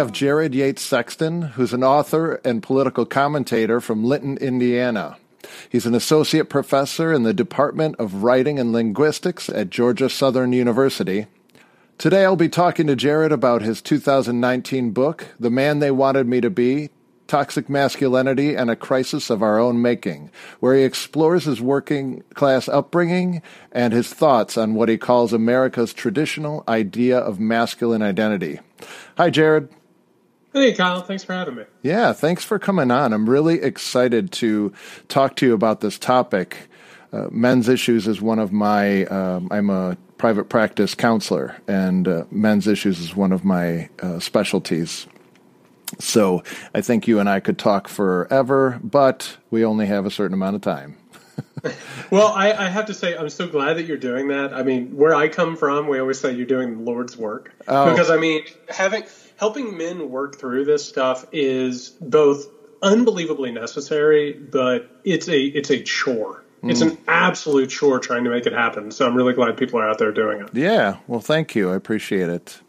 have Jared Yates Sexton, who's an author and political commentator from Linton, Indiana. He's an associate professor in the Department of Writing and Linguistics at Georgia Southern University. Today I'll be talking to Jared about his 2019 book, The Man They Wanted Me to Be Toxic Masculinity and a Crisis of Our Own Making, where he explores his working class upbringing and his thoughts on what he calls America's traditional idea of masculine identity. Hi, Jared. Hey, Kyle. Thanks for having me. Yeah, thanks for coming on. I'm really excited to talk to you about this topic. Uh, men's issues is one of my, um, I'm a private practice counselor, and uh, men's issues is one of my uh, specialties. So I think you and I could talk forever, but we only have a certain amount of time. well, I, I, have to say, I'm so glad that you're doing that. I mean, where I come from, we always say you're doing the Lord's work. Oh. Because, I mean, having helping men work through this stuff is both unbelievably necessary, but it's a it's a chore. Mm. It's an absolute chore trying to make it happen. So I'm really glad people are out there doing it. Yeah. Well, thank you. I appreciate it.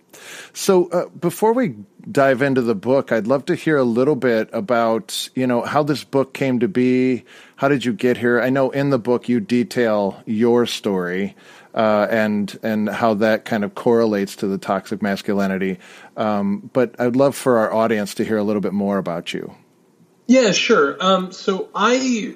So uh, before we dive into the book, I'd love to hear a little bit about you know how this book came to be. How did you get here? I know in the book you detail your story uh, and and how that kind of correlates to the toxic masculinity. Um, but I'd love for our audience to hear a little bit more about you. Yeah, sure. Um, so I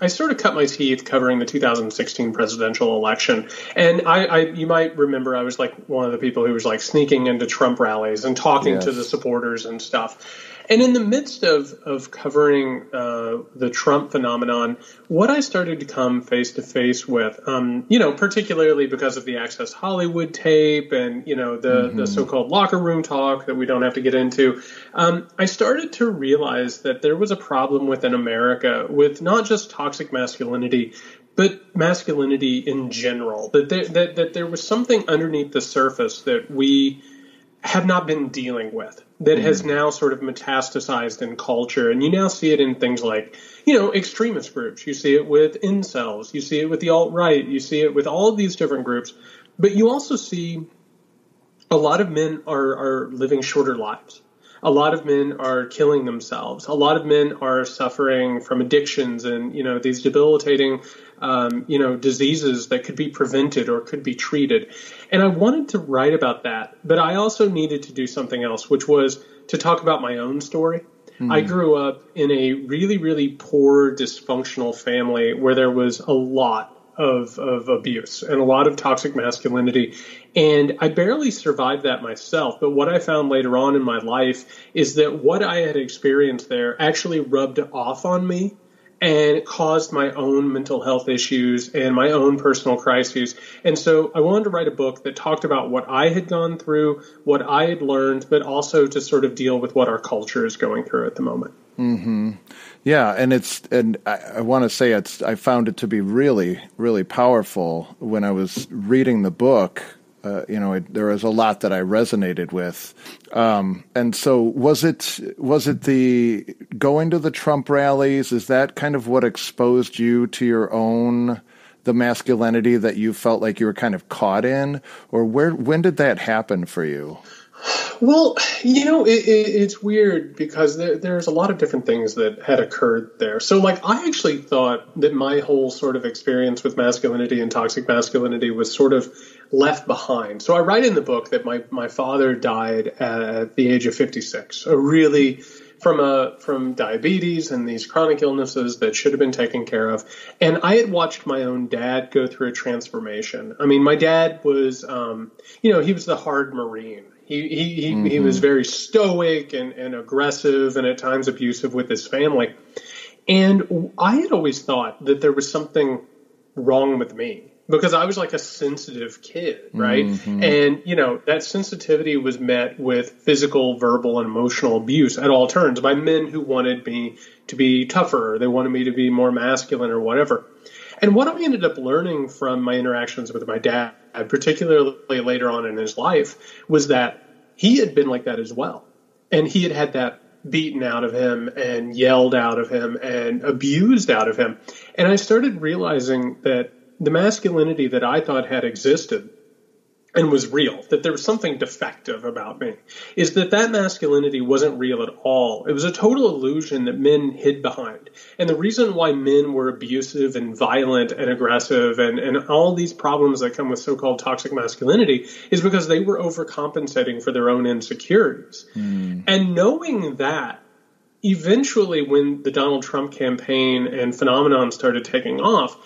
I sort of cut my teeth covering the 2016 presidential election, and I, I, you might remember I was like one of the people who was like sneaking into Trump rallies and talking yes. to the supporters and stuff. And in the midst of, of covering uh, the Trump phenomenon, what I started to come face to face with, um, you know, particularly because of the Access Hollywood tape and, you know, the, mm-hmm. the so called locker room talk that we don't have to get into, um, I started to realize that there was a problem within America with not just toxic masculinity, but masculinity in general. That there, that, that there was something underneath the surface that we have not been dealing with that has mm-hmm. now sort of metastasized in culture. And you now see it in things like, you know, extremist groups. You see it with incels. You see it with the alt right. You see it with all of these different groups. But you also see a lot of men are, are living shorter lives. A lot of men are killing themselves. A lot of men are suffering from addictions and, you know, these debilitating um, you know, diseases that could be prevented or could be treated. And I wanted to write about that, but I also needed to do something else, which was to talk about my own story. Mm. I grew up in a really, really poor, dysfunctional family where there was a lot of, of abuse and a lot of toxic masculinity. And I barely survived that myself. But what I found later on in my life is that what I had experienced there actually rubbed off on me and it caused my own mental health issues and my own personal crises. And so I wanted to write a book that talked about what I had gone through, what I had learned, but also to sort of deal with what our culture is going through at the moment. Hmm. Yeah, and it's and I, I want to say it's I found it to be really really powerful when I was reading the book uh, you know, it, there was a lot that I resonated with. Um, and so, was it was it the going to the Trump rallies? Is that kind of what exposed you to your own the masculinity that you felt like you were kind of caught in, or where when did that happen for you? Well, you know, it, it, it's weird because there, there's a lot of different things that had occurred there. So, like, I actually thought that my whole sort of experience with masculinity and toxic masculinity was sort of left behind. So, I write in the book that my, my father died at the age of 56, a really from a from diabetes and these chronic illnesses that should have been taken care of. And I had watched my own dad go through a transformation. I mean, my dad was, um, you know, he was the hard Marine. He he he, mm-hmm. he was mm-hmm. very stoic and, and aggressive and at times abusive with his family. And I had always thought that there was something wrong with me because I was like a sensitive kid, right? Mm-hmm. And you know that sensitivity was met with physical, verbal, and emotional abuse at all turns by men who wanted me to be tougher, they wanted me to be more masculine or whatever. And what I ended up learning from my interactions with my dad, Uh, particularly later on in his life, was that he had been like that as well. And he had had that beaten out of him and yelled out of him and abused out of him. And I started realizing that the masculinity that I thought had existed and was real, that there was something defective about me, is that that masculinity wasn't real at all. It was a total illusion that men hid behind. And the reason why men were abusive and violent and aggressive and, and all these problems that come with so called toxic masculinity is because they were overcompensating for their own insecurities. Mm. And knowing that, eventually, when the Donald Trump campaign and phenomenon started taking off,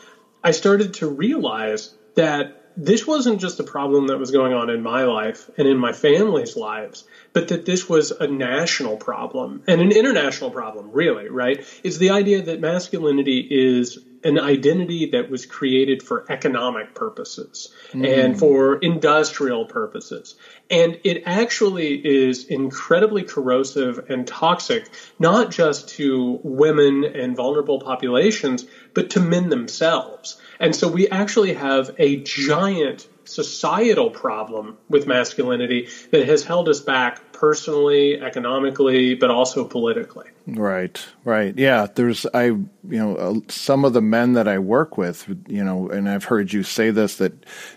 I started to realize that this wasn't just a problem that was going on in my life and in my family's lives, but that this was a national problem and an international problem, really, right? Is the idea that masculinity is an identity that was created for economic purposes mm. and for industrial purposes. And it actually is incredibly corrosive and toxic, not just to women and vulnerable populations, but to men themselves. And so we actually have a giant societal problem with masculinity that has held us back personally, economically, but also politically. Right, right. Yeah, there's I you know uh, some of the men that I work with, you know, and I've heard you say this that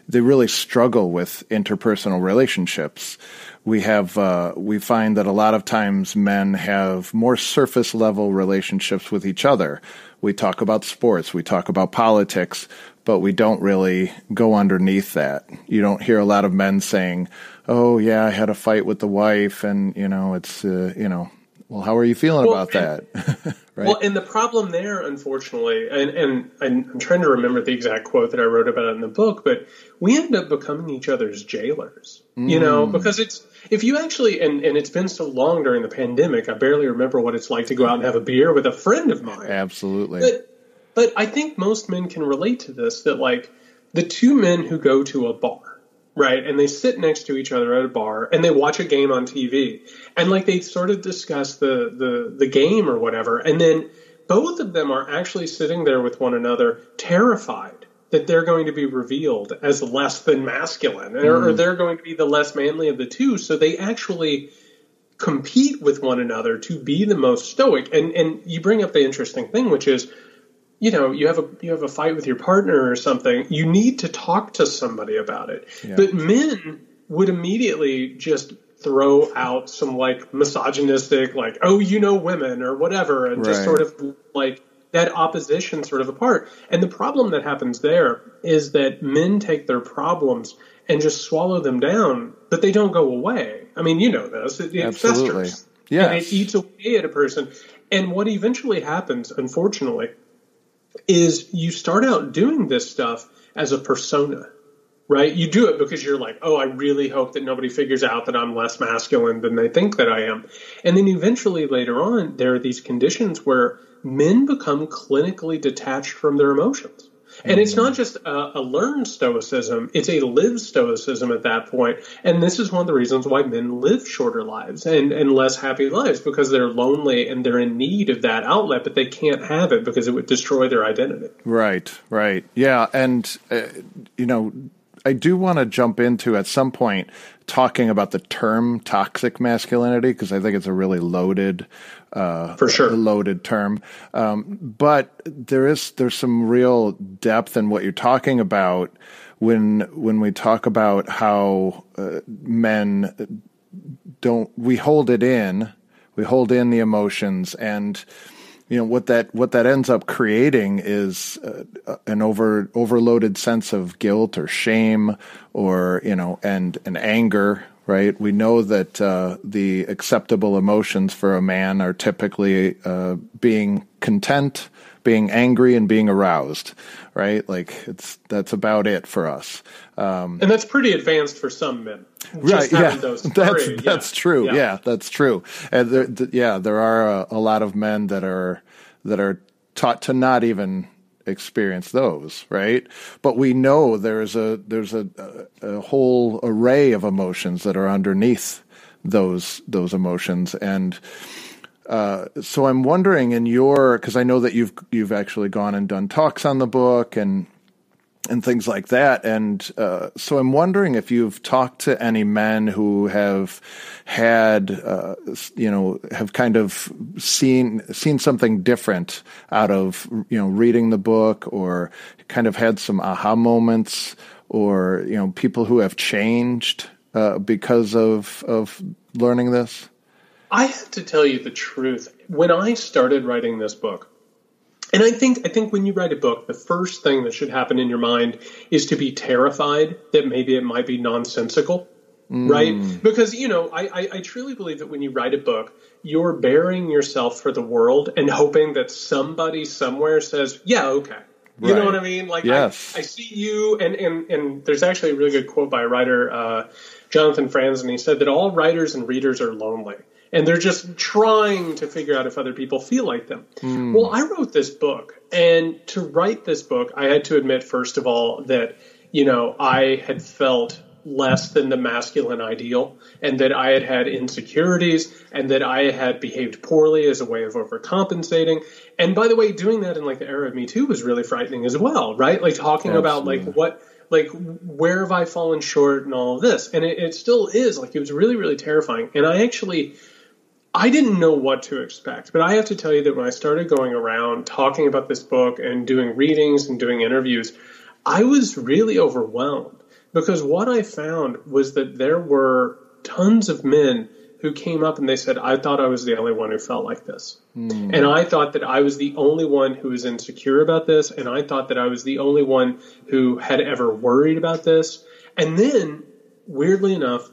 they really struggle with interpersonal relationships. We have uh, we find that a lot of times men have more surface level relationships with each other we talk about sports, we talk about politics, but we don't really go underneath that. You don't hear a lot of men saying, "Oh yeah, I had a fight with the wife," and you know, it's uh, you know, well, how are you feeling well, about and, that? right? Well, and the problem there, unfortunately, and, and I'm trying to remember the exact quote that I wrote about in the book, but we end up becoming each other's jailers. Mm. You know, mm. because it's if you actually and, and it's been so long during the pandemic, I barely remember what it's like to go out and have a beer with a friend of mine. Absolutely. But but I think most men can relate to this that like the two men who go to a bar, right, and they sit next to each other at a bar and they watch a game on TV and like they sort of discuss the the the game or whatever, and then both of them are actually sitting there with one another, terrified that they're going to be revealed as less than masculine, mm. or, or mm. they're going to be the less manly of the two. So they actually compete with one another to be the most stoic. And and you bring up the interesting thing, which is, you know, you have a you have a fight with your partner or something. You need to talk to somebody about it. Yeah. But men would immediately just throw out some like misogynistic, like, oh, you know, women or whatever, and right. just sort of like that opposition sort of apart. And the problem that happens there is that men take their problems and just swallow them down, but they don't go away. I mean, you know this. It, it festers. Yes. And it eats away at a person. And what eventually happens, unfortunately, is you start out doing this stuff as a persona right? You do it because you're like, oh, I really hope that nobody figures out that I'm less masculine than they think that I am. And then eventually later on, there are these conditions where men become clinically detached from their emotions. And it's not just a, a, learned stoicism, it's a lived stoicism at that point. And this is one of the reasons why men live shorter lives and, and less happy lives because they're lonely and they're in need of that outlet, but they can't have it because it would destroy their identity. Right, right. Yeah. And, uh, you know, I do want to jump into at some point talking about the term toxic masculinity because I think it's a really loaded, uh, for sure, loaded term. Um, but there is there's some real depth in what you're talking about when when we talk about how uh, men don't we hold it in, we hold in the emotions and you know what that what that ends up creating is uh, an over overloaded sense of guilt or shame or you know and an anger right? We know that uh, the acceptable emotions for a man are typically uh, being content being angry and being aroused right like it's that's about it for us um, and that's pretty advanced for some men right yeah that's three. that's yeah. true yeah. yeah. that's true and there, th- yeah there are a, a lot of men that are that are taught to not even experience those, right? But we know there's a there's a, a, a whole array of emotions that are underneath those those emotions, and uh, so I'm wondering in your because I know that you've you've actually gone and done talks on the book and and things like that. And uh, so I'm wondering if you've talked to any men who have had, uh, you know, have kind of seen seen something different out of you know reading the book, or kind of had some aha moments, or you know people who have changed uh, because of of learning this? I have to tell you the truth. When I started writing this book, and I think I think when you write a book, the first thing that should happen in your mind is to be terrified that maybe it might be nonsensical. Mm. Right? Because, you know, I, I, I truly believe that when you write a book, you're burying yourself for the world and hoping that somebody somewhere says, Yeah, okay. You right. know what I mean? Like yes. I, I, see you and, and and there's actually a really good quote by a writer, uh, Jonathan Franzen. And he said that all writers and readers are lonely and they're just trying to figure out if other people feel like them. Mm. Well, I wrote this book, and to write this book, I had to admit, first of all, that, you know, I had felt less than the masculine ideal and that I had had insecurities and that I had behaved poorly as a way of overcompensating. And by the way, doing that in like the era of Me Too was really frightening as well, right? Like talking Absolutely. about like what like where have I fallen short and all of this. And it, it still is like it was really, really terrifying. And I actually I didn't know what to expect, but I have to tell you that when I started going around talking about this book and doing readings and doing interviews, I was really overwhelmed because what I found was that there were tons of men who came up and they said, I thought I was the only one who felt like this. Mm. And I thought that I was the only one who was insecure about this. And I thought that I was the only one who had ever worried about this. And then, weirdly enough,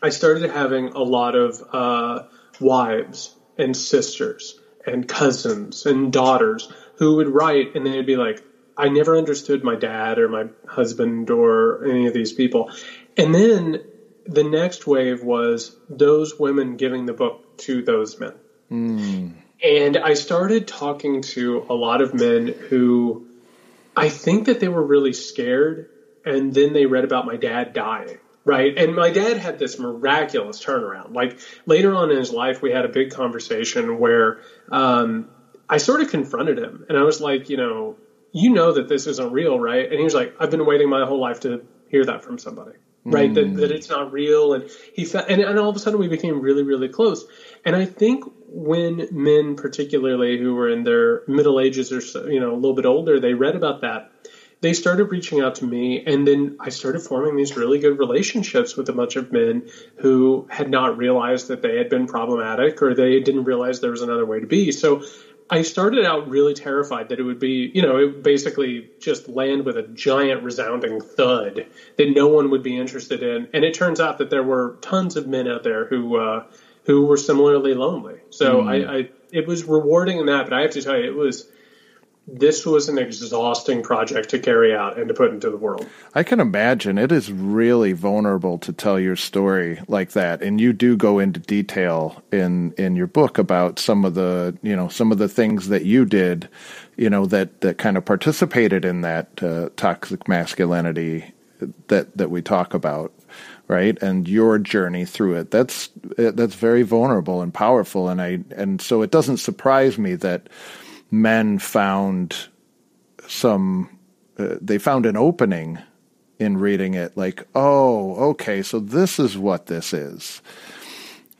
I started having a lot of uh, wives and sisters and cousins and daughters who would write and they'd be like, I never understood my dad or my husband or any of these people. And then the next wave was those women giving the book to those men. Mm. And I started talking to a lot of men who I think that they were really scared. And then they read about my dad dying right? And my dad had this miraculous turnaround. Like later on in his life, we had a big conversation where um, I sort of confronted him, and I was like, you know, you know that this isn't real, right? And he was like, I've been waiting my whole life to hear that from somebody, right? That, that it's not real. And he felt, and, and all of a sudden we became really, really close. And I think when men, particularly who were in their middle ages or so, you know, a little bit older, they read about that they started reaching out to me and then I started forming these really good relationships with a bunch of men who had not realized that they had been problematic or they didn't realize there was another way to be. So I started out really terrified that it would be, you know, it would basically just land with a giant resounding thud that no one would be interested in. And it turns out that there were tons of men out there who uh, who were similarly lonely. So mm. I, I it was rewarding in that, but I have to tell you, it was this was an exhausting project to carry out and to put into the world. I can imagine. It is really vulnerable to tell your story like that, and you do go into detail in in your book about some of the you know some of the things that you did, you know that that kind of participated in that uh, toxic masculinity that that we talk about right? And your journey through it. That's that's very vulnerable and powerful. And i and so it doesn't surprise me that men found some uh, they found an opening in reading it like oh okay so this is what this is.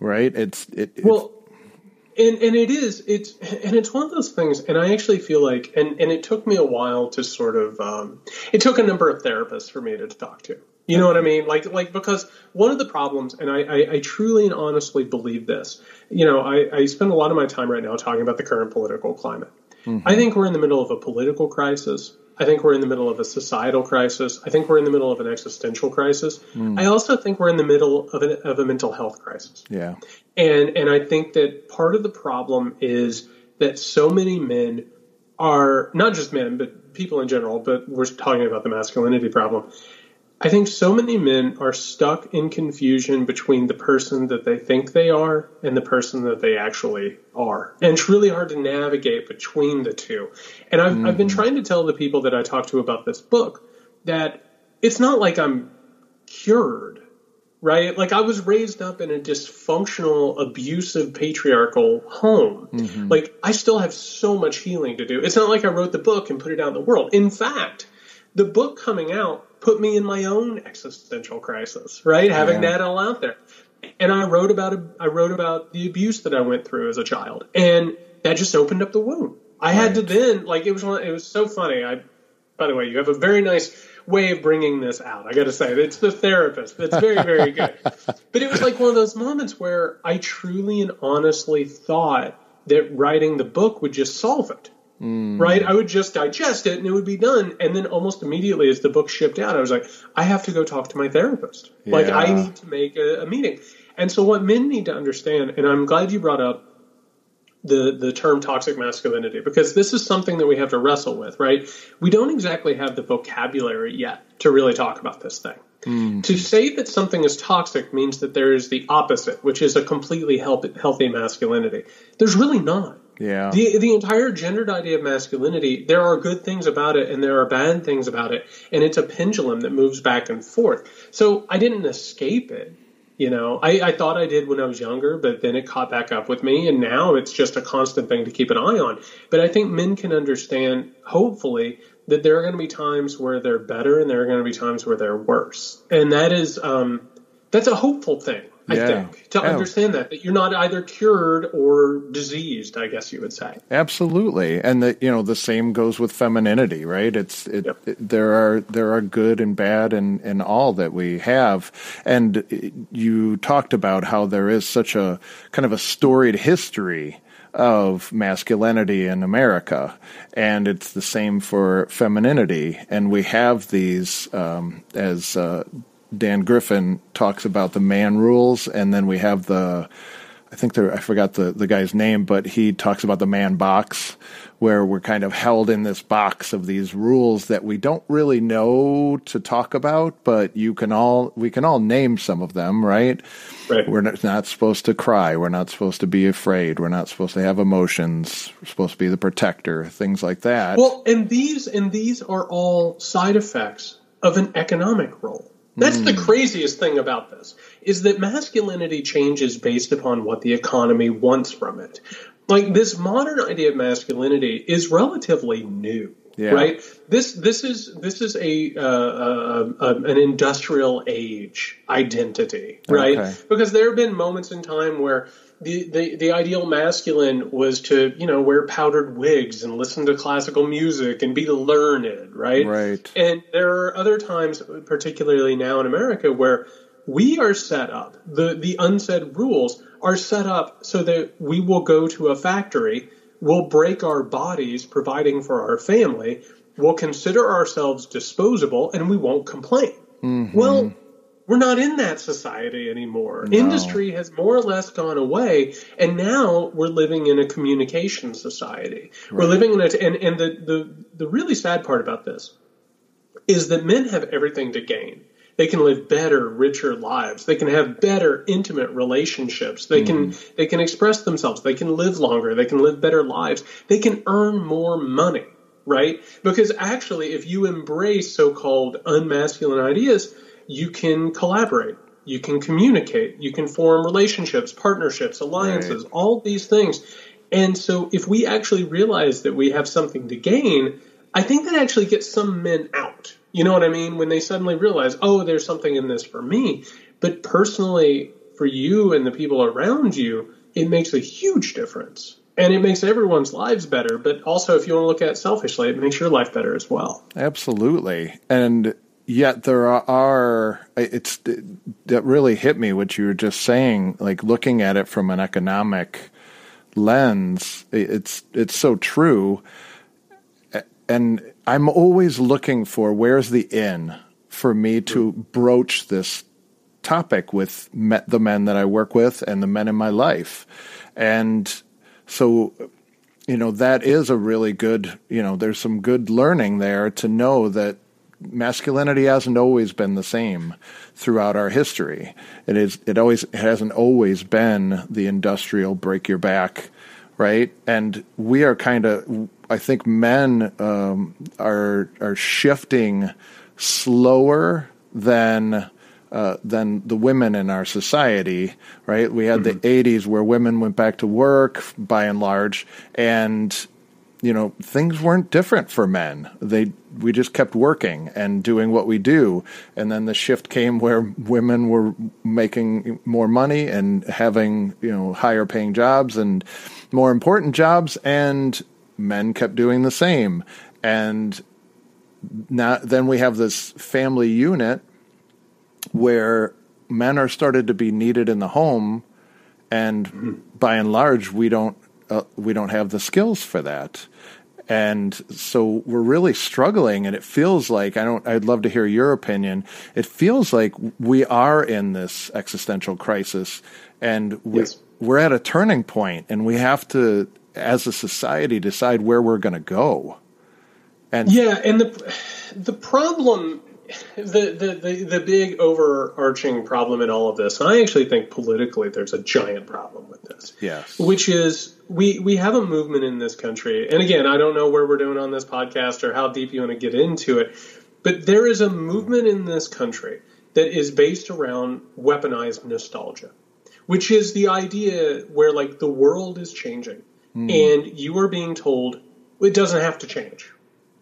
Right? It's it, it well and and it is it's and it's one of those things and i actually feel like and and it took me a while to sort of um, it took a number of therapists for me to talk to you know what I mean? Like, like because one of the problems, and I, I, I truly and honestly believe this. You know, I, I spend a lot of my time right now talking about the current political climate. Mm-hmm. I think we're in the middle of a political crisis. I think we're in the middle of a societal crisis. I think we're in the middle of an existential crisis. Mm. I also think we're in the middle of, an, of a mental health crisis. Yeah. And and I think that part of the problem is that so many men are not just men, but people in general, but we're talking about the masculinity problem. I think so many men are stuck in confusion between the person that they think they are and the person that they actually are. And it's really hard to navigate between the two. And I've, mm-hmm. I've been mm-hmm. trying to tell the people that I talk to about this book that it's not like I'm cured, right? Like I was raised up in a dysfunctional, abusive, patriarchal home. Mm-hmm. Like I still have so much healing to do. It's not like I wrote the book and put it out in the world. In fact, the book coming out put me in my own existential crisis, right? Having that all out there. And I wrote about a, I wrote about the abuse that I went through as a child, and that just opened up the wound. I right. had to then like it was it was so funny. I by the way, you have a very nice way of bringing this out. I got to say, it's the therapist. It's very, very good. but it was like one of those moments where I truly and honestly thought that writing the book would just solve it. Mm. Right? I would just digest it and it would be done. And then almost immediately as the book shipped out, I was like, I have to go talk to my therapist. Yeah. Like, I need to make a, a meeting. And so, what men need to understand, and I'm glad you brought up the the term toxic masculinity because this is something that we have to wrestle with, right? We don't exactly have the vocabulary yet to really talk about this thing. Mm. To say that something is toxic means that there is the opposite, which is a completely healthy masculinity. There's really not. Yeah. The the entire gendered idea of masculinity, there are good things about it and there are bad things about it, and it's a pendulum that moves back and forth. So I didn't escape it. You know, I, I thought I did when I was younger, but then it caught back up with me, and now it's just a constant thing to keep an eye on. But I think men can understand, hopefully, that there are going to be times where they're better and there are going to be times where they're worse, and that is um, that's a hopeful thing. I yeah. think, to yeah. understand that, that you're not either cured or diseased, I guess you would say. Absolutely. And that, you know, the same goes with femininity, right? It's, it, yep. it, there are, there are good and bad and, and all that we have. And you talked about how there is such a kind of a storied history of masculinity in America, and it's the same for femininity. And we have these, um, as uh, Dan Griffin talks about the man rules, and then we have the, I think there, I forgot the, the guy's name, but he talks about the man box, where we're kind of held in this box of these rules that we don't really know to talk about, but you can all, we can all name some of them, right? Right. We're not, not supposed to cry. We're not supposed to be afraid. We're not supposed to have emotions. We're supposed to be the protector, things like that. Well, and these, and these are all side effects of an economic role. That's mm. the hmm. craziest thing about this is that masculinity changes based upon what the economy wants from it. Like this modern idea of masculinity is relatively new. Yeah. Right. This this is this is a uh, uh, uh, an industrial age identity, right? Okay. Because there have been moments in time where the, the, the ideal masculine was to, you know, wear powdered wigs and listen to classical music and be learned, right? Right. And there are other times, particularly now in America, where we are set up, the, the unsaid rules are set up so that we will go to a factory, we'll break our bodies providing for our family, we'll consider ourselves disposable, and we won't complain. Mm-hmm. Well, we're not in that society anymore. No. Industry has more or less gone away, and now we're living in a communication society. Right. We're living in a and and the, the the really sad part about this is that men have everything to gain. They can live better, richer lives. They can have better, intimate relationships. They mm. can they can express themselves. They can live longer. They can live better lives. They can earn more money, right? Because actually, if you embrace so-called unmasculine ideas you can collaborate, you can communicate, you can form relationships, partnerships, alliances, right. all these things. And so if we actually realize that we have something to gain, I think that actually gets some men out. You know what I mean? When they suddenly realize, oh, there's something in this for me. But personally, for you and the people around you, it makes a huge difference. And it makes everyone's lives better. But also, if you want to look at it selfishly, it makes your life better as well. Absolutely. And yet there are it's that really hit me what you were just saying like looking at it from an economic lens it's it's so true. And i'm always looking for where's the in for me to broach this topic with the men that i work with and the men in my life. And so you know that is a really good you know there's some good learning there to know that masculinity hasn't always been the same throughout our history. It is it always it hasn't always been the industrial break your back, right? And we are kind of I think men um, are are shifting slower than uh, than the women in our society, right? We had mm-hmm. the 80s where women went back to work by and large, and you know things weren't different for men. They we just kept working and doing what we do. And then the shift came where women were making more money and having you know higher paying jobs and more important jobs. And men kept doing the same. And now then we have this family unit where men are started to be needed in the home, and by and large, we don't uh, we don't have the skills for that. And so we're really struggling, and it feels like I don't. I'd love to hear your opinion. It feels like we are in this existential crisis, and we, yes. we're at a turning point, and we have to, as a society, decide where we're going to go. And yeah, and the the problem the, the, the, the big overarching problem in all of this, and I actually think politically there's a giant problem with this. Yes. Which is we we have a movement in this country, and again, I don't know where we're doing on this podcast or how deep you want to get into it, but there is a movement in this country that is based around weaponized nostalgia, which is the idea where like the world is changing, mm. and you are being told it doesn't have to change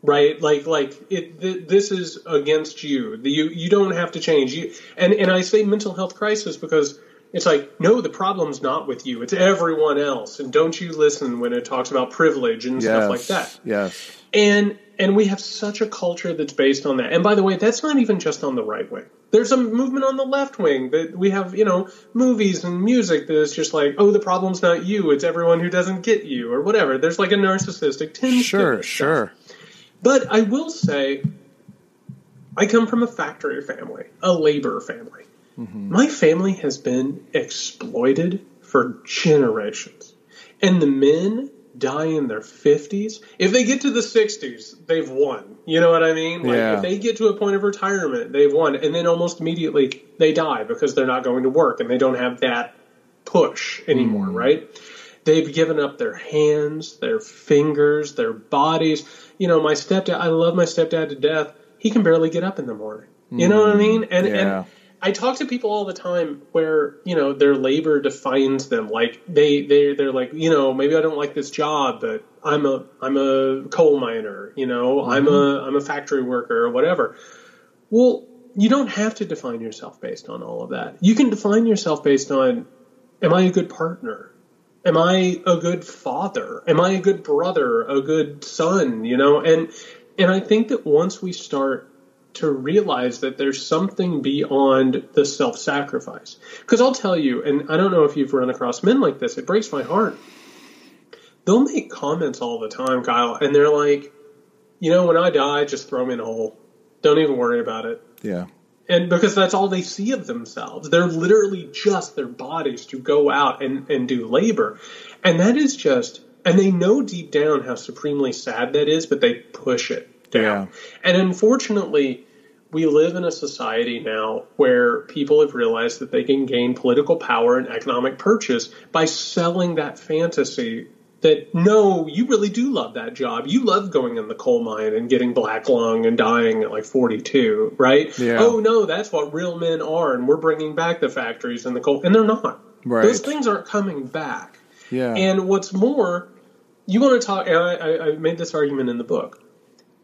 right? Like like it th- this is against you. You you don't have to change. You and and i say mental health crisis because it's like no the problem's not with you. It's everyone else. And don't you listen when it talks about privilege and yes, stuff like that. yes. And and we have such a culture that's based on that. And by the way that's not even just on the right wing. There's a movement on the left wing that we have you know movies and music that is just like oh the problem's not you. It's everyone who doesn't get you or whatever. There's like a narcissistic tinge sure sure stuff. But I will say, I come from a factory family, a labor family. Mm-hmm. My family has been exploited for generations. And the men die in their 50s. If they get to the 60s, they've won. You know what I mean? Like yeah. if they get to a point of retirement, they've won. And then almost immediately they die because they're not going to work and they don't have that push anymore, mm. right? They've given up their hands, their fingers, their bodies. You know, my stepdad, I love my stepdad to death. He can barely get up in the morning. You know what I mean? And, yeah. and I talk to people all the time where, you know, their labor defines them. Like they, they, they're like, you know, maybe I don't like this job, but I'm a, I'm a coal miner, you know, mm-hmm. I'm a, I'm a factory worker or whatever. Well, you don't have to define yourself based on all of that. You can define yourself based on, am I a good partner? Am I a good father? Am I a good brother? A good son? You know, and and I think that once we start to realize that there's something beyond the self-sacrifice, because I'll tell you, and I don't know if you've run across men like this. It breaks my heart. They'll make comments all the time, Kyle, and they're like, you know, when I die, just throw me in a hole. Don't even worry about it. Yeah and because that's all they see of themselves. They're literally just their bodies to go out and, and do labor. And that is just and they know deep down how supremely sad that is but they push it down. Yeah. and unfortunately we live in a society now where people have realized that they can gain political power and economic purchase by selling that fantasy that no, you really do love that job. You love going in the coal mine and getting black lung and dying at like 42, right? Yeah. Oh no, that's what real men are, and we're bringing back the factories and the coal, and they're not. Right. Those things aren't coming back. Yeah. And what's more, you want to talk. And I, I made this argument in the book.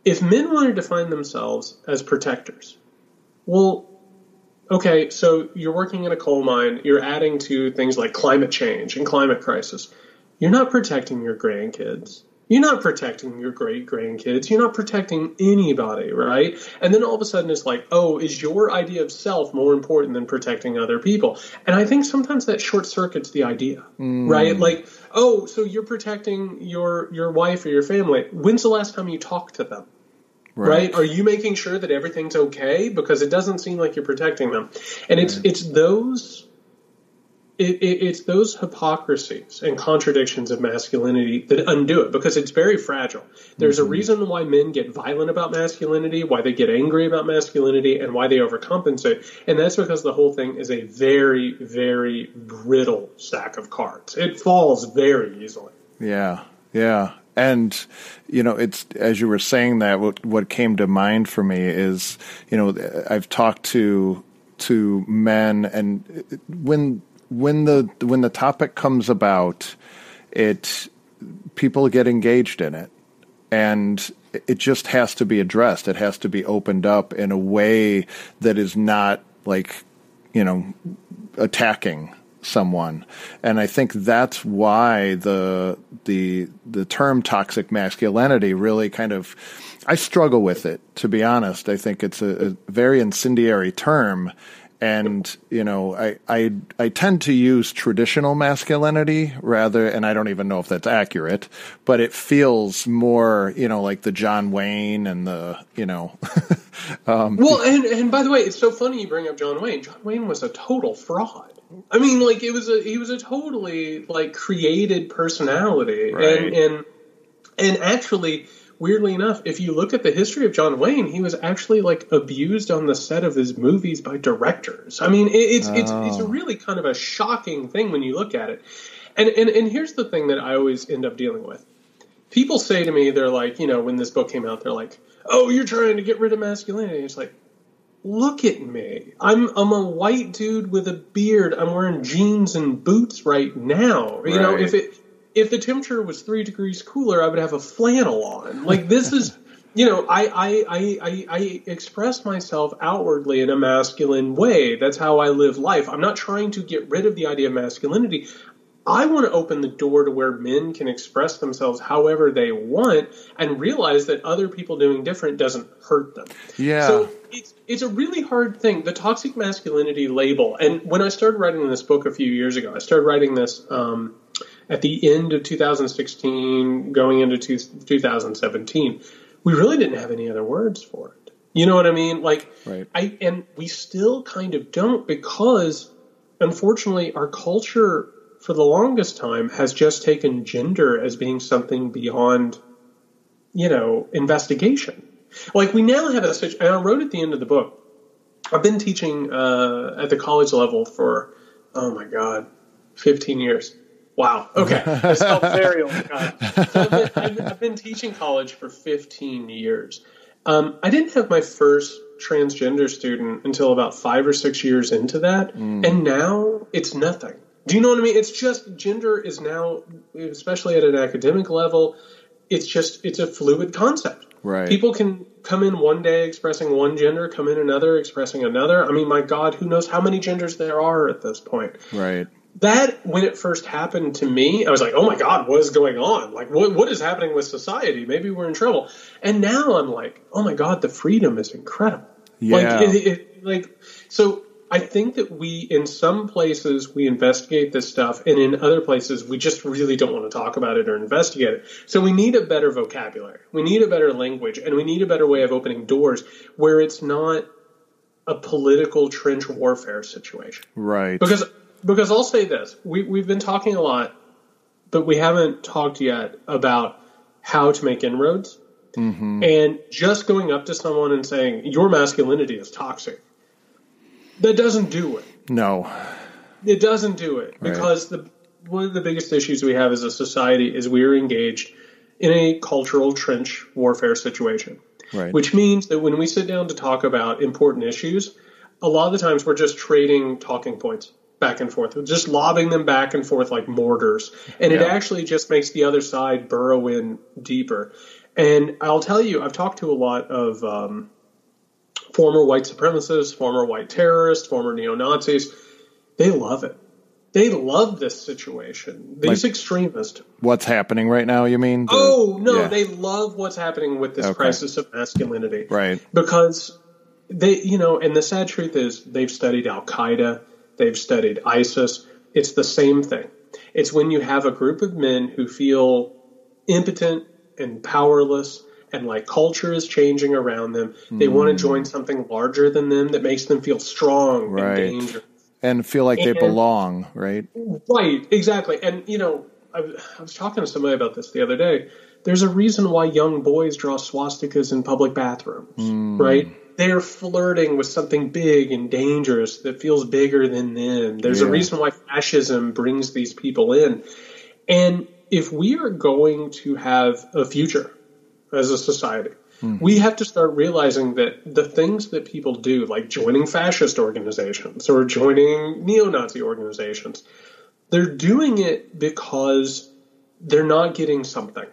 If men want to define themselves as protectors, well, okay, so you're working in a coal mine, you're adding to things like climate change and climate crisis you're not protecting your grandkids. You're not protecting your great grandkids. You're not protecting anybody, right? And then all of a sudden it's like, oh, is your idea of self more important than protecting other people? And I think sometimes that short circuits the idea, mm. right? Like, oh, so you're protecting your your wife or your family. When's the last time you talked to them? Right. right. Are you making sure that everything's okay? Because it doesn't seem like you're protecting them. And it's it's those it, it, it's those hypocrisies and contradictions of masculinity that undo it because it's very fragile. There's mm-hmm. a reason why men get violent about masculinity, why they get angry about masculinity, and why they overcompensate. And that's because the whole thing is a very, very brittle stack of cards. It falls very easily. Yeah, yeah. And you know, it's as you were saying that, what what came to mind for me is, you know, I've talked to to men, and when when the when the topic comes about, it people get engaged in it, and it just has to be addressed. It has to be opened up in a way that is not like you know attacking someone, and I think that's why the the the term toxic masculinity really kind of I struggle with it to be honest. I think it's a, a very incendiary term and you know I, I i tend to use traditional masculinity rather and i don't even know if that's accurate but it feels more you know like the john wayne and the you know um, well and and by the way it's so funny you bring up john wayne. John wayne was a total fraud. I mean like it was a he was a totally like created personality. Right. and and and actually weirdly enough, if you look at the history of John Wayne, he was actually like abused on the set of his movies by directors. I mean, it, it's oh. it's it's oh. really kind of a shocking thing when you look at it. And and and here's the thing that I always end up dealing with. People say to me, they're like, you know, when this book came out, they're like, "Oh, you're trying to get rid of masculinity." It's like, look at me. I'm I'm a white dude with a beard. I'm wearing jeans and boots right now. You right. know, if it if the temperature was three degrees cooler, I would have a flannel on. Like this is, you know, I I, I I I express myself outwardly in a masculine way. That's how I live life. I'm not trying to get rid of the idea of masculinity. I want to open the door to where men can express themselves however they want and realize that other people doing different doesn't hurt them. Yeah. So it's it's a really hard thing. The toxic masculinity label. And when I started writing this book a few years ago, I started writing this um, at the end of 2016, going into 2017, we really didn't have any other words for it. You know what I mean? Like, right. I and we still kind of don't because, unfortunately, our culture for the longest time has just taken gender as being something beyond, you know, investigation. Like we now have a situation, and I wrote at the end of the book. I've been teaching uh, at the college level for, oh my god, 15 years. Wow. Okay. I felt very old. So I've been, I've, I've been, teaching college for 15 years. Um, I didn't have my first transgender student until about five or six years into that, mm. and now it's nothing. Do you know what I mean? It's just gender is now, especially at an academic level, it's just it's a fluid concept. Right. People can come in one day expressing one gender, come in another expressing another. I mean, my God, who knows how many genders there are at this point? Right that when it first happened to me, I was like, "Oh my god, what is going on? Like, what what is happening with society? Maybe we're in trouble." And now I'm like, "Oh my god, the freedom is incredible." Yeah. Like, it, it, like so. I think that we, in some places, we investigate this stuff, and in other places, we just really don't want to talk about it or investigate it. So we need a better vocabulary, we need a better language, and we need a better way of opening doors where it's not a political trench warfare situation. Right. Because because I'll say this: we we've been talking a lot, but we haven't talked yet about how to make inroads. Mm-hmm. And just going up to someone and saying your masculinity is toxic, that doesn't do it. No, it doesn't do it right. because the one of the biggest issues we have as a society is we are engaged in a cultural trench warfare situation. Right. Which means that when we sit down to talk about important issues, a lot of the times we're just trading talking points back and forth, just lobbing them back and forth like mortars. And yeah. it actually just makes the other side burrow in deeper. And I'll tell you, I've talked to a lot of um, former white supremacists, former white terrorists, former neo Nazis. They love it. They love this situation. These like, extremists. What's happening right now, you mean? The, oh, no, yeah. they love what's happening with this okay. crisis of masculinity. Right. Because they, you know, and the sad truth is they've studied Al Qaeda, They've studied ISIS. It's the same thing. It's when you have a group of men who feel impotent and powerless and like culture is changing around them. They mm. want to join something larger than them that makes them feel strong right. and dangerous. And feel like and, they belong, right? Right, exactly. And, you know, I, I was talking to somebody about this the other day. There's a reason why young boys draw swastikas in public bathrooms, mm. right? They're flirting with something big and dangerous that feels bigger than them. There's yeah. a reason why fascism brings these people in. And if we are going to have a future as a society, mm-hmm. we have to start realizing that the things that people do, like joining fascist organizations or joining neo Nazi organizations, they're doing it because they're not getting something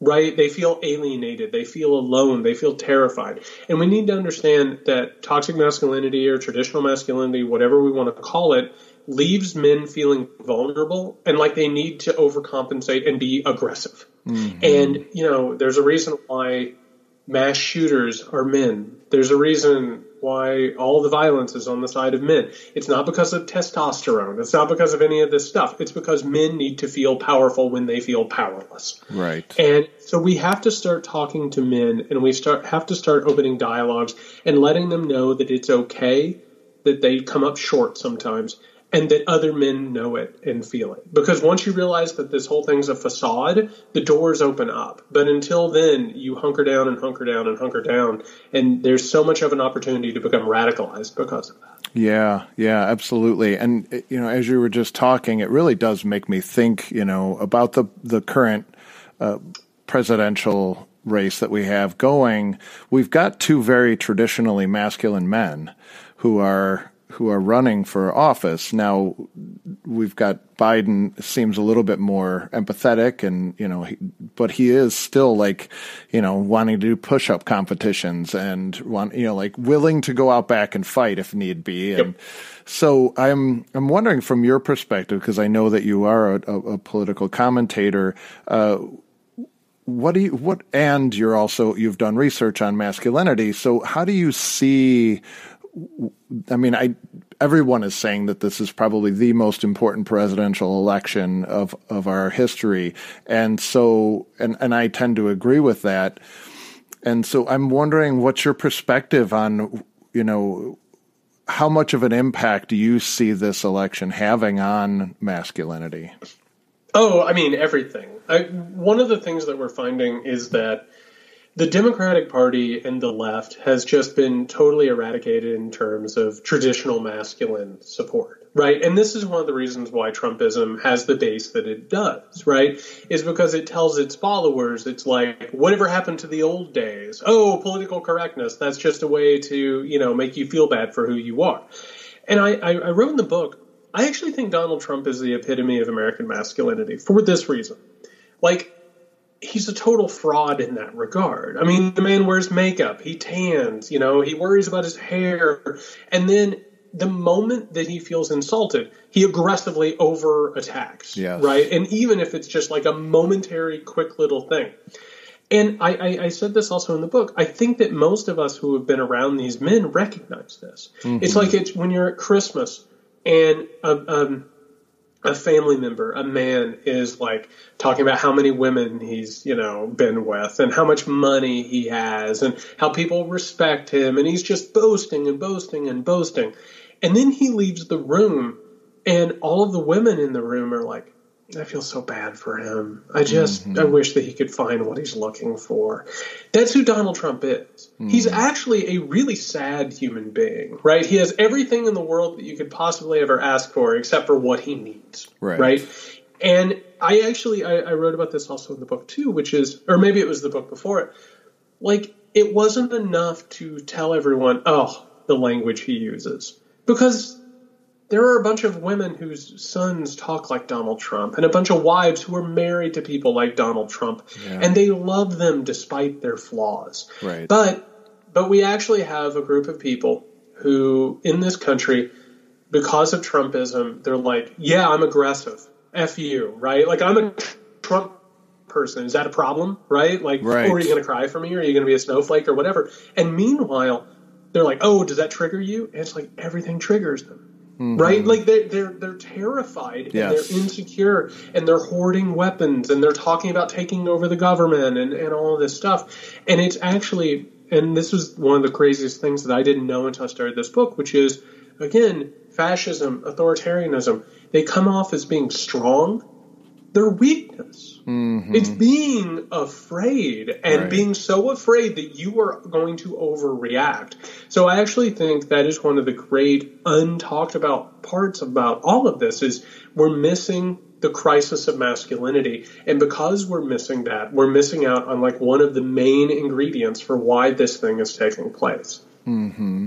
right? They feel alienated, they feel alone, they feel terrified. And we need to understand that toxic masculinity or traditional masculinity, whatever we want to call it, leaves men feeling vulnerable and like they need to overcompensate and be aggressive. Mm-hmm. And, you know, there's a reason why mass shooters are men. There's a reason why all the violence is on the side of men. It's not because of testosterone. It's not because of any of this stuff. It's because men need to feel powerful when they feel powerless. Right. And so we have to start talking to men and we start have to start opening dialogues and letting them know that it's okay that they come up short sometimes and that other men know it and feel it. Because once you realize that this whole thing's a facade, the doors open up. But until then, you hunker down and hunker down and hunker down, and there's so much of an opportunity to become radicalized because of that. Yeah, yeah, absolutely. And you know, as you were just talking, it really does make me think, you know, about the the current uh, presidential race that we have going. We've got two very traditionally masculine men who are who are running for office. Now we've got Biden seems a little bit more empathetic and, you know, he, but he is still like, you know, wanting to do push up competitions and want, you know, like willing to go out back and fight if need be. And yep. so I'm, I'm wondering from your perspective, because I know that you are a, a, a political commentator, uh, what do you what and you're also you've done research on masculinity so how do you see I mean, I everyone is saying that this is probably the most important presidential election of of our history, and so and and I tend to agree with that. And so I'm wondering what's your perspective on you know how much of an impact do you see this election having on masculinity? Oh, I mean everything. I, one of the things that we're finding is that the Democratic Party and the left has just been totally eradicated in terms of traditional masculine support, right? And this is one of the reasons why Trumpism has the base that it does, right? Is because it tells its followers, it's like, whatever happened to the old days? Oh, political correctness. That's just a way to, you know, make you feel bad for who you are. And I, I, I wrote in the book, I actually think Donald Trump is the epitome of American masculinity for this reason. Like, he's a total fraud in that regard. I mean, the man wears makeup, he tans, you know, he worries about his hair, and then the moment that he feels insulted, he aggressively over attacks. Yes. Right? And even if it's just like a momentary, quick little thing. And I, I, I, said this also in the book. I think that most of us who have been around these men recognize this. Mm-hmm. It's like it's when you're at Christmas and um, um, a family member, a man, is like talking about how many women he's, you know, been with and how much money he has and how people respect him. And he's just boasting and boasting and boasting. And then he leaves the room and all of the women in the room are like, I feel so bad for him. I just mm-hmm. I wish that he could find what he's looking for. That's who Donald Trump is. Mm-hmm. He's actually a really sad human being, right? He has everything in the world that you could possibly ever ask for except for what he needs. Right. Right. And I actually I, I wrote about this also in the book too, which is or maybe it was the book before it. Like it wasn't enough to tell everyone, oh, the language he uses. Because there are a bunch of women whose sons talk like Donald Trump and a bunch of wives who are married to people like Donald Trump yeah. and they love them despite their flaws. Right. But but we actually have a group of people who in this country because of Trumpism they're like, "Yeah, I'm aggressive. F you." Right? Like I'm a Trump person. Is that a problem? Right? Like right. or are you going to cry for me or are you going to be a snowflake or whatever? And meanwhile, they're like, "Oh, does that trigger you?" And it's like everything triggers them Mm-hmm. Right? Like they're they're they're terrified yes. and they're insecure and they're hoarding weapons and they're talking about taking over the government and, and all of this stuff. And it's actually and this was one of the craziest things that I didn't know until I started this book, which is again, fascism, authoritarianism, they come off as being strong. They're weakness. Mm-hmm. It's being afraid and right. being so afraid that you are going to overreact. So I actually think that is one of the great untalked about parts about all of this is we're missing the crisis of masculinity. And because we're missing that, we're missing out on like one of the main ingredients for why this thing is taking place. hmm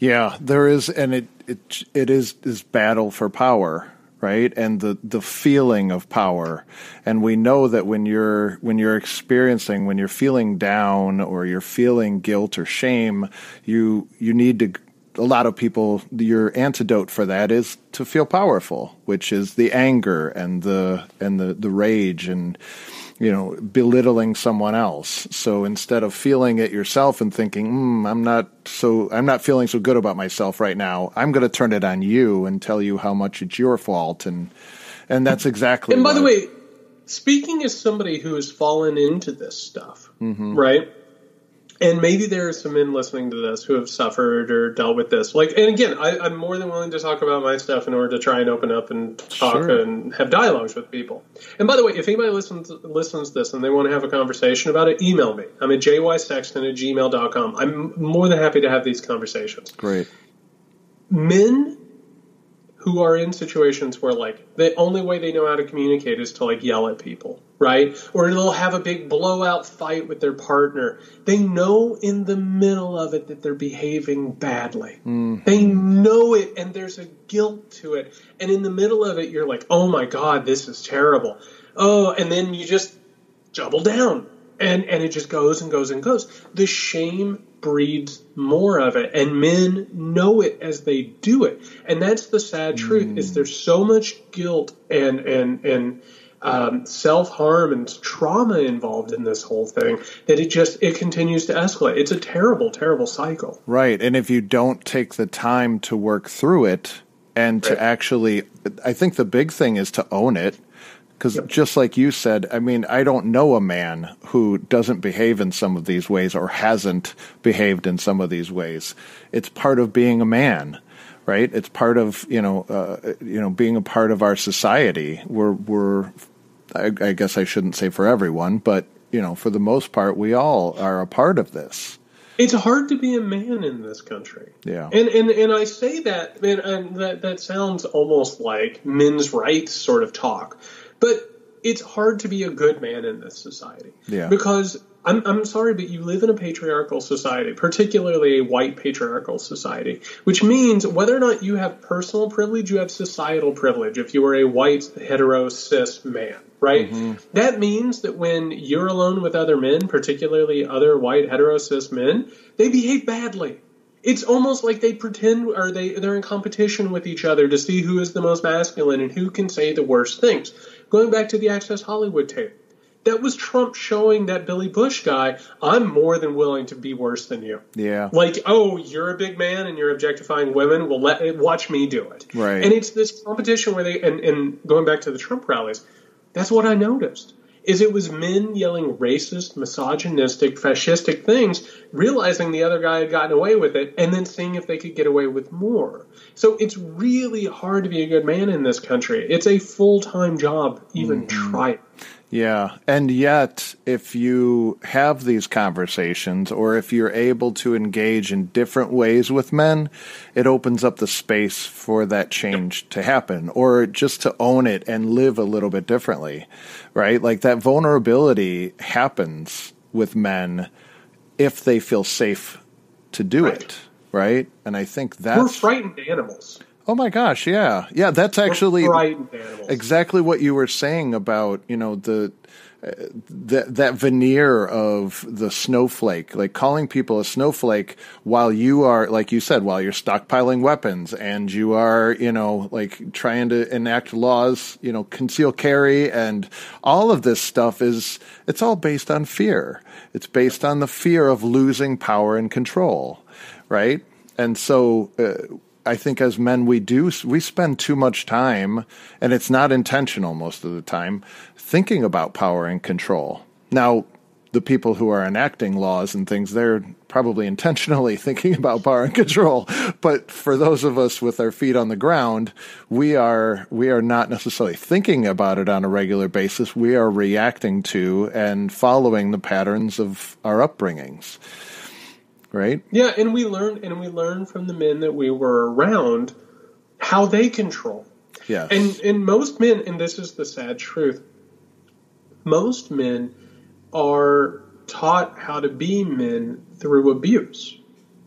Yeah, there is, and it it it is this battle for power right? And the the feeling of power. And we know that when you're when you're experiencing when you're feeling down or you're feeling guilt or shame you you need to a lot of people, your antidote for that is to feel powerful, which is the anger and the and the the rage and you know belittling someone else. So instead of feeling it yourself and thinking, mm, "I'm not so I'm not feeling so good about myself right now," I'm going to turn it on you and tell you how much it's your fault and and that's exactly. And by the way, speaking as somebody who has fallen into this stuff, mm-hmm. right? And maybe there are some men listening to this who have suffered or dealt with this. Like, and again, I, am more than willing to talk about my stuff in order to try and open up and talk sure. and have dialogues with people. And by the way, if anybody listens listens to this and they want to have a conversation about it, email me. I'm at jysexton at gmail.com. I'm more than happy to have these conversations. Great. Men who are in situations where like the only way they know how to communicate is to like yell at people, right? Or they'll have a big blowout fight with their partner. They know in the middle of it that they're behaving badly. Mm. They know it and there's a guilt to it. And in the middle of it you're like, "Oh my god, this is terrible." Oh, and then you just double down. And and it just goes and goes and goes. The shame breeds more of it and men know it as they do it. And that's the sad truth mm. is there's so much guilt and and and um, self-harm and trauma involved in this whole thing that it just it continues to escalate. It's a terrible terrible cycle. Right. And if you don't take the time to work through it and to actually i think the big thing is to own it because yep. just like you said, I mean, I don't know a man who doesn't behave in some of these ways or hasn't behaved in some of these ways. It's part of being a man, right? It's part of you know, uh, you know, being a part of our society. We're we're, I, I guess I shouldn't say for everyone, but you know, for the most part, we all are a part of this. It's hard to be a man in this country. Yeah. And and, and I say that, and, and that that sounds almost like men's rights sort of talk. But it's hard to be a good man in this society. Yeah. Because I'm, I'm sorry, but you live in a patriarchal society, particularly a white patriarchal society, which means whether or not you have personal privilege, you have societal privilege if you are a white, hetero, cis man, right? Mm-hmm. That means that when you're alone with other men, particularly other white, hetero, cis men, they behave badly it's almost like they pretend or they they're in competition with each other to see who is the most masculine and who can say the worst things. Going back to the Access Hollywood tape, that was Trump showing that Billy Bush guy, I'm more than willing to be worse than you. Yeah. Like, oh, you're a big man and you're objectifying women. Well, let watch me do it. Right. And it's this competition where they and, and going back to the Trump rallies, that's what I noticed is it was men yelling racist, misogynistic, fascistic things, realizing the other guy had gotten away with it, and then seeing if they could get away with more. So it's really hard to be a good man in this country. It's a full time job, even mm-hmm. try it. Yeah. And yet, if you have these conversations or if you're able to engage in different ways with men, it opens up the space for that change to happen or just to own it and live a little bit differently, right? Like that vulnerability happens with men if they feel safe to do right. it, right? And I think that's. We're frightened animals. Oh my gosh, yeah, yeah. That's actually exactly what you were saying about you know the uh, that that veneer of the snowflake, like calling people a snowflake while you are, like you said, while you're stockpiling weapons and you are, you know, like trying to enact laws, you know, conceal carry and all of this stuff is it's all based on fear. It's based on the fear of losing power and control, right? And so. Uh, I think as men we do we spend too much time and it's not intentional most of the time thinking about power and control. Now, the people who are enacting laws and things they're probably intentionally thinking about power and control. But for those of us with our feet on the ground we are we are not necessarily thinking about it on a regular basis. We are reacting to and following the patterns of our upbringings right? Yeah, and we learn and we learn from the men that we were around how they control. Yeah. And and most men, and this is the sad truth, most men are taught how to be men through abuse.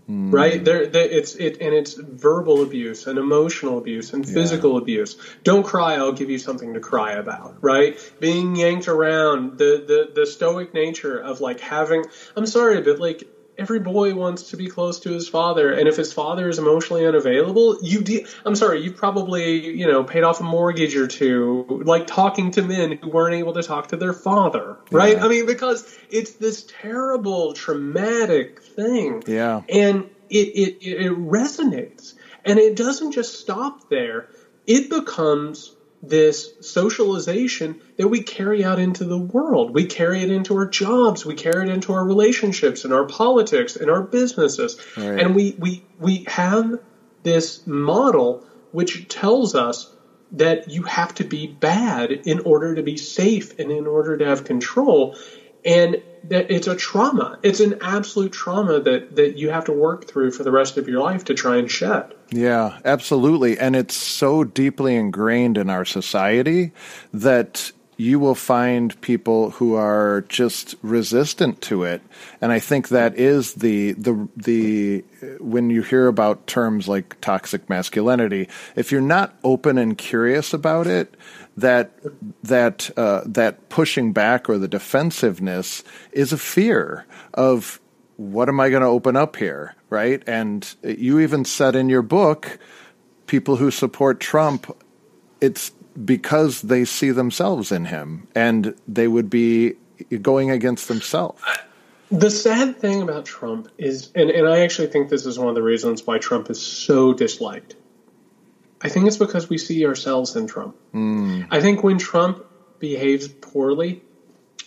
Mm. Right there, it's it, and it's verbal abuse and emotional abuse and physical yeah. abuse. Don't cry, I'll give you something to cry about. Right, being yanked around, the the the stoic nature of like having. I'm sorry, but like every boy wants to be close to his father, and if his father is emotionally unavailable, you de- I'm sorry, you've probably you know paid off a mortgage or two, like talking to men who weren't able to talk to their father, right? Yeah. I mean, because it's this terrible, traumatic thing, yeah, and it it, it resonates, and it doesn't just stop there; it becomes this socialization that we carry out into the world. We carry it into our jobs, we carry it into our relationships and our politics and our businesses. Right. And we, we we have this model which tells us that you have to be bad in order to be safe and in order to have control. And that it's a trauma. It's an absolute trauma that that you have to work through for the rest of your life to try and shed. Yeah, absolutely. And it's so deeply ingrained in our society that you will find people who are just resistant to it and i think that is the the the when you hear about terms like toxic masculinity if you're not open and curious about it that that uh, that pushing back or the defensiveness is a fear of what am I going to open up here, right? And you even said in your book, people who support Trump, it's because they see themselves in him, and they would be going against themselves. The sad thing about Trump is, and, and I actually think this is one of the reasons why Trump is so disliked I think it's because we see ourselves in Trump. Mm. I think when Trump behaves poorly,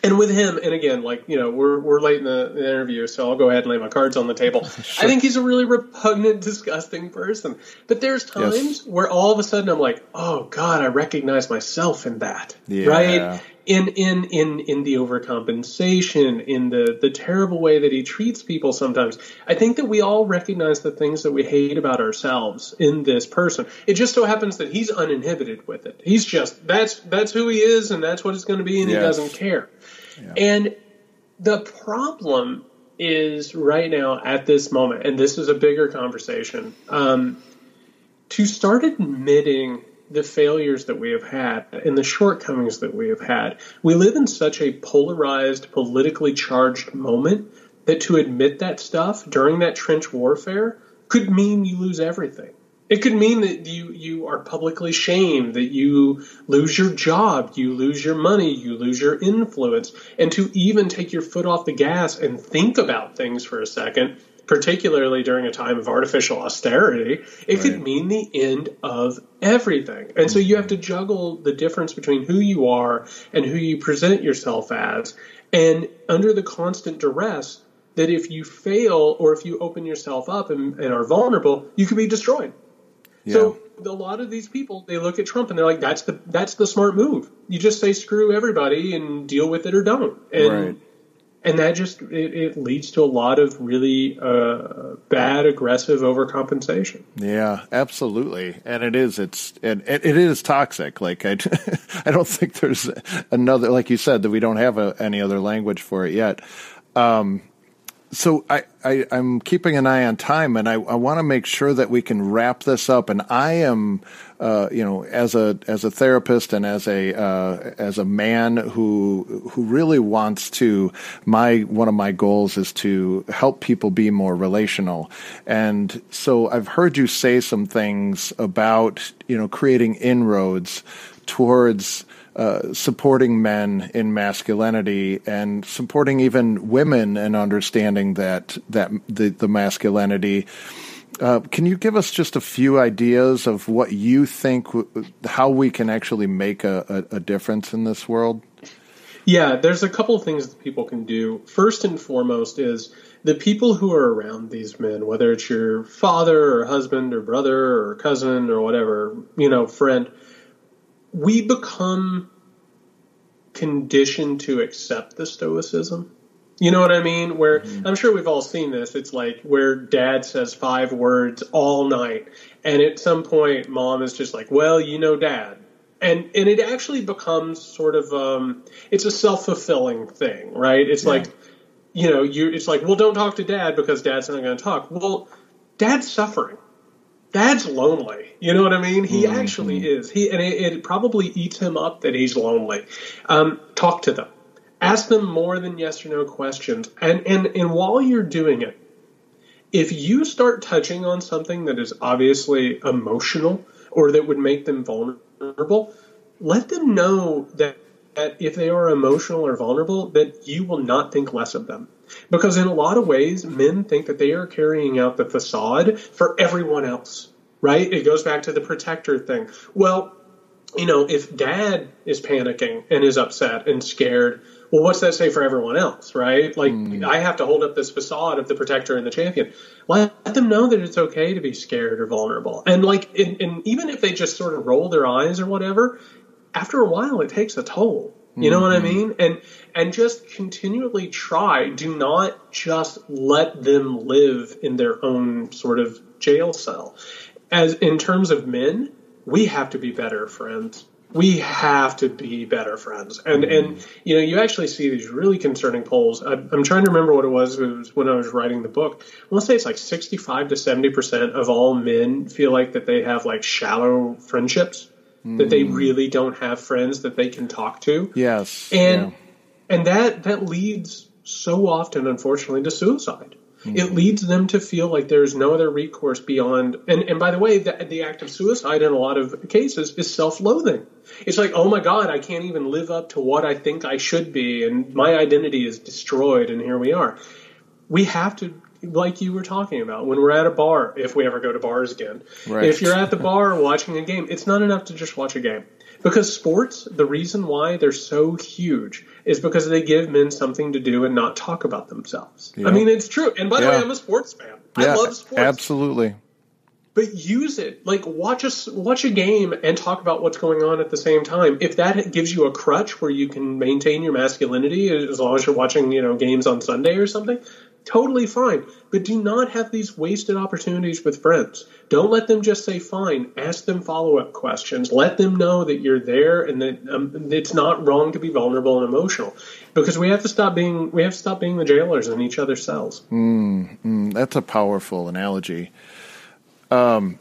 and with him, and again, like you know, we're we're late in the, the interview, so I'll go ahead and lay my cards on the table. sure. I think he's a really repugnant, disgusting person. But there's times yes. where all of a sudden I'm like, oh God, I recognize myself in that, yeah. right? in in in in the overcompensation, in the the terrible way that he treats people sometimes. I think that we all recognize the things that we hate about ourselves in this person. It just so happens that he's uninhibited with it. He's just that's that's who he is and that's what it's going to be and yes. he doesn't care. And the problem is right now at this moment, and this is a bigger conversation, um, to start admitting the failures that we have had and the shortcomings that we have had. We live in such a polarized, politically charged moment that to admit that stuff during that trench warfare could mean you lose everything. It could mean that you, you are publicly shamed, that you lose your job, you lose your money, you lose your influence. And to even take your foot off the gas and think about things for a second particularly during a time of artificial austerity, it right. could mean the end of everything. And so you have to juggle the difference between who you are and who you present yourself as. And under the constant duress that if you fail or if you open yourself up and, and are vulnerable, you could be destroyed. Yeah. So a lot of these people, they look at Trump and they're like, "That's the that's the smart move. You just say screw everybody and deal with it or don't." And right and that just it, it, leads to a lot of really uh, bad aggressive overcompensation yeah absolutely and it is it's and it, it is toxic like i i don't think there's another like you said that we don't have a, any other language for it yet um, so I, I am keeping an eye on time, and I, I want to make sure that we can wrap this up. And I am, uh, you know, as a as a therapist and as a uh, as a man who who really wants to. My one of my goals is to help people be more relational, and so I've heard you say some things about you know creating inroads towards uh, supporting men in masculinity and supporting even women and understanding that that the, the masculinity. Uh, can you give us just a few ideas of what you think, how we can actually make a, a, a difference in this world? Yeah, there's a couple of things that people can do. First and foremost is the people who are around these men, whether it's your father or husband or brother or cousin or whatever, you know, friend, we become conditioned to accept the stoicism. You know what I mean? Where mm-hmm. I'm sure we've all seen this. It's like where dad says five words all night, and at some point, mom is just like, "Well, you know, dad," and and it actually becomes sort of um, it's a self fulfilling thing, right? It's yeah. like, you know, you it's like, well, don't talk to dad because dad's not going to talk. Well, dad's suffering dad's lonely. You know what I mean? He mm-hmm. actually is. He and it, it, probably eats him up that he's lonely. Um, talk to them. Ask them more than yes or no questions. And and and while you're doing it, if you start touching on something that is obviously emotional or that would make them vulnerable, let them know that, that if they are emotional or vulnerable, that you will not think less of them. Because in a lot of ways, men think that they are carrying out the facade for everyone else, right? It goes back to the protector thing. Well, you know, if dad is panicking and is upset and scared, well, what's that say for everyone else, right? Like, mm. I have to hold up this facade of the protector and the champion. Let them know that it's okay to be scared or vulnerable. And, like, and, and even if they just sort of roll their eyes or whatever, after a while, it takes a toll. You know mm-hmm. what I mm-hmm. mean? And and just continually try. Do not just let them live in their own sort of jail cell. As in terms of men, we have to be better friends. We have to be better friends. And mm-hmm. and you know, you actually see these really concerning polls. I, am trying to remember what it was, it was when I was writing the book. I want to say it's like 65 to 70 percent of all men feel like that they have like shallow friendships that they mm. really don't have friends that they can talk to. Yes. And yeah. And that that leads so often unfortunately to suicide. Mm-hmm. It leads them to feel like there's no other recourse beyond and, and by the way, the, the act of suicide in a lot of cases is self-loathing. It's like, oh my God, I can't even live up to what I think I should be, and my identity is destroyed, and here we are. We have to like you were talking about when we're at a bar if we ever go to bars again right. if you're at the bar watching a game it's not enough to just watch a game because sports the reason why they're so huge is because they give men something to do and not talk about themselves. Yep. i mean it's true. And by the yeah. way i'm a sports fan. Yeah, i love sports. absolutely. But use it. Like watch a watch a game and talk about what's going on at the same time. If that gives you a crutch where you can maintain your masculinity as long as you're watching you know games on sunday or something totally fine. But do not have these wasted opportunities with friends. Don't let them just say fine. Ask them follow up questions. Let them know that you're there and that um, it's not wrong to be vulnerable and emotional. Because we have to stop being we have to stop being the jailers in each other's cells. Mm, mm, that's a powerful analogy. Um,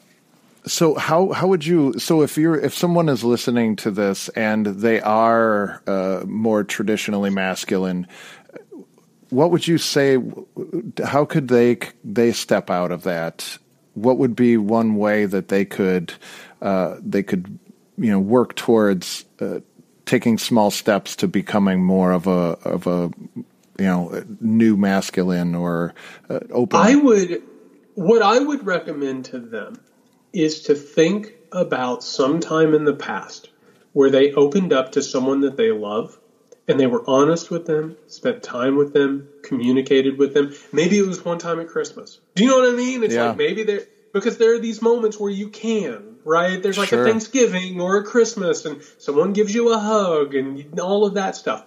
so how how would you so if you're if someone is listening to this and they are uh, more traditionally masculine what would you say? How could they they step out of that? What would be one way that they could uh, they could you know work towards uh, taking small steps to becoming more of a of a you know new masculine or uh, open? I would what I would recommend to them is to think about some time in the past where they opened up to someone that they love and they were honest with them, spent time with them, communicated with them. Maybe it was one time at Christmas. Do you know what I mean? It's yeah. like maybe there because there are these moments where you can, right? There's like sure. a Thanksgiving or a Christmas and someone gives you a hug and all of that stuff.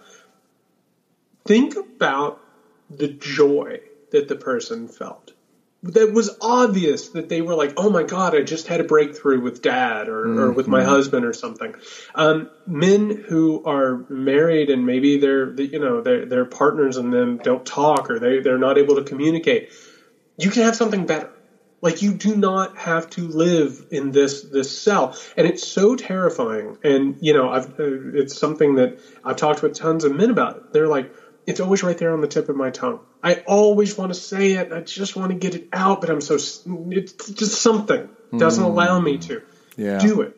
Think about the joy that the person felt that was obvious that they were like, oh my God, I just had a breakthrough with dad or, mm-hmm. or with my mm-hmm. husband or something. Um, men who are married and maybe their, you know, their, their partners and them don't talk or they, they're not able to communicate. You can have something better. Like you do not have to live in this this cell, and it's so terrifying. And you know, I've uh, it's something that I've talked with tons of men about. They're like, it's always right there on the tip of my tongue. I always want to say it. I just want to get it out, but I'm so it's just something doesn't mm. allow me to yeah. do it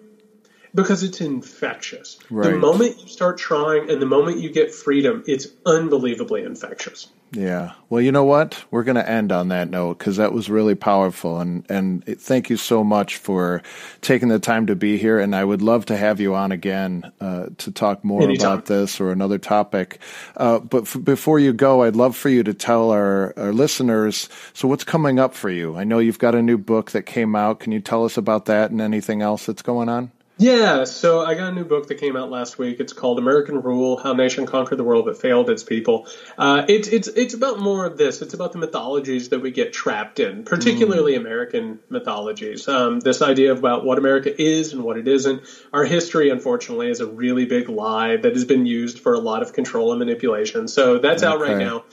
because it's infectious. Right. The moment you start trying and the moment you get freedom, it's unbelievably infectious. Yeah. Well, you know what? We're going to end on that note because that was really powerful. And, and thank you so much for taking the time to be here. And I would love to have you on again uh, to talk more Anytime. about this or another topic. Uh, but f- before you go, I'd love for you to tell our, our listeners so, what's coming up for you? I know you've got a new book that came out. Can you tell us about that and anything else that's going on? Yeah, so I got a new book that came out last week. It's called American Rule: How Nation Conquered the World but Failed Its People. Uh, it's it's it's about more of this. It's about the mythologies that we get trapped in, particularly mm. American mythologies. Um, this idea about what America is and what it isn't. Our history, unfortunately, is a really big lie that has been used for a lot of control and manipulation. So that's okay. out right now.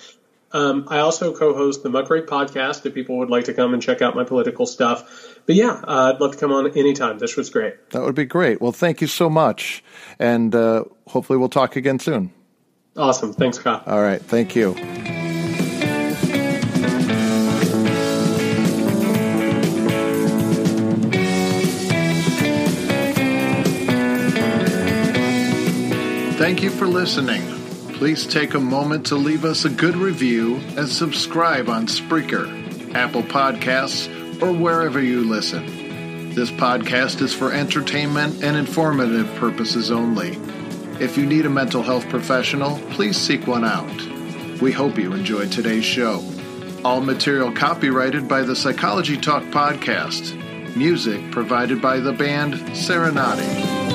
Um, I also co-host the Muckrake podcast if people would like to come and check out my political stuff. But yeah, uh, I'd love to come on anytime. This was great. That would be great. Well, thank you so much, and uh, hopefully we'll talk again soon. Awesome. Thanks, Kyle. All right. Thank you. Thank you for listening. Please take a moment to leave us a good review and subscribe on Spreaker, Apple Podcasts, or wherever you listen. This podcast is for entertainment and informative purposes only. If you need a mental health professional, please seek one out. We hope you enjoyed today's show. All material copyrighted by the Psychology Talk podcast. Music provided by the band Serenati.